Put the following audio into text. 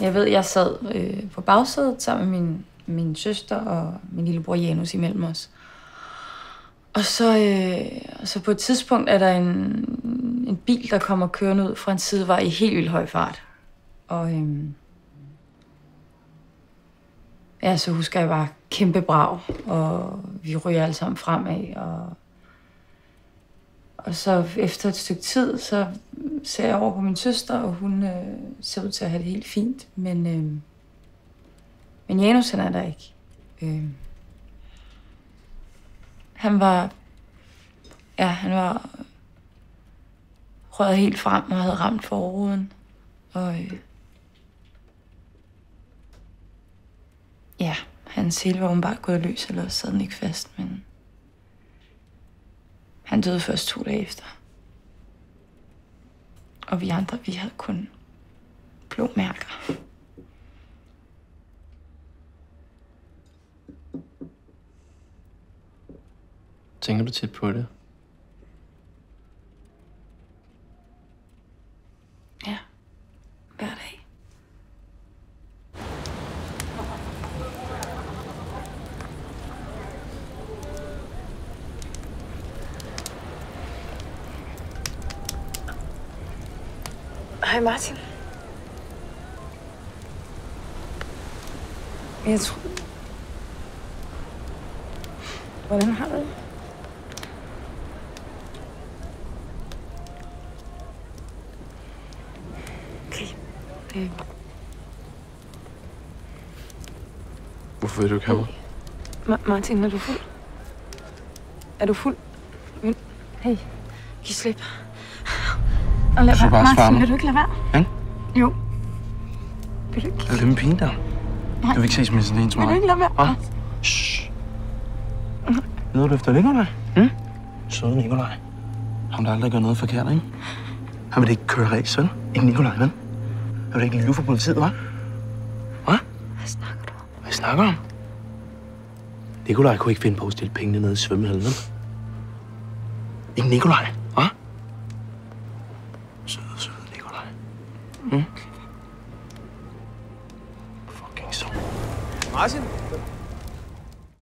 Jeg ved, jeg sad øh, på bagsædet sammen med min, min søster og min lillebror Janus imellem os. Og så, øh, og så på et tidspunkt er der en, en bil, der kommer kørende ud fra en sidevej i helt vildt høj fart. Og øh, ja, så husker jeg bare kæmpe brag, og vi ryger alle sammen fremad. Og, og så efter et stykke tid, så ser jeg over på min søster, og hun øh, ser ud til at have det helt fint. Men, øh, men Janus, han er der ikke. Øh, han var, ja, han var røget helt frem og havde ramt forruden. Og øh, ja, hans hele var bare gået løs, eller sad den ikke fast, men han døde først to dage efter. Og vi andre, vi havde kun blå mærker. Tænker du tit på det? Hej Martin. Jeg tror... Hvordan har du det? Okay. Øh, Hvorfor vil du ikke have mig? Ma- Martin, er du fuld? Er du fuld? Hey, giv slip. Og lad være. Martin, vil du ikke lade være? Ja? Jo. Vil du ikke? Er det med penge der? Du vil ikke ses med sådan en som Vil du ikke lade være? Hvad? Shh. Leder du efter Nikolaj? Mm? Søde Nikolaj. Ham, der aldrig gør noget forkert, ikke? Han vil ikke køre race, vel? Ikke Nikolaj, vel? Han vil ikke lyve for politiet, hva'? Hvad? Hvad snakker du om? Hvad snakker om? Nikolaj kunne ikke finde på at stille pengene ned i svømmehallen, vel? Ikke Nikolaj, 맛있네.